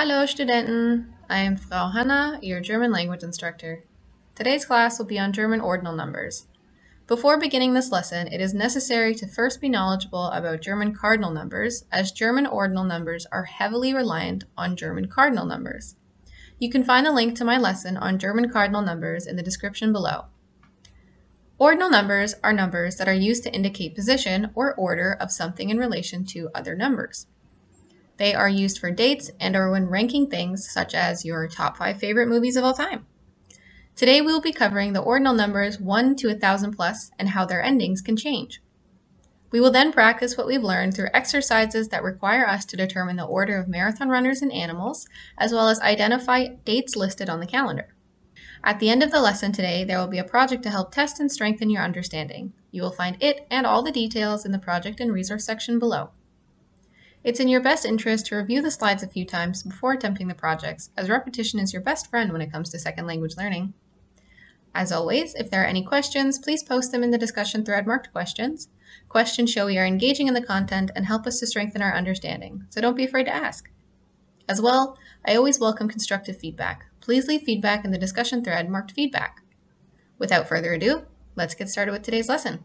Hallo Studenten! I am Frau Hannah, your German language instructor. Today's class will be on German ordinal numbers. Before beginning this lesson, it is necessary to first be knowledgeable about German cardinal numbers, as German ordinal numbers are heavily reliant on German cardinal numbers. You can find a link to my lesson on German cardinal numbers in the description below. Ordinal numbers are numbers that are used to indicate position or order of something in relation to other numbers. They are used for dates and or when ranking things such as your top five favorite movies of all time. Today we will be covering the ordinal numbers 1 to 1000 plus and how their endings can change. We will then practice what we've learned through exercises that require us to determine the order of marathon runners and animals, as well as identify dates listed on the calendar. At the end of the lesson today, there will be a project to help test and strengthen your understanding. You will find it and all the details in the project and resource section below. It's in your best interest to review the slides a few times before attempting the projects, as repetition is your best friend when it comes to second language learning. As always, if there are any questions, please post them in the discussion thread marked questions. Questions show we are engaging in the content and help us to strengthen our understanding, so don't be afraid to ask. As well, I always welcome constructive feedback. Please leave feedback in the discussion thread marked feedback. Without further ado, let's get started with today's lesson.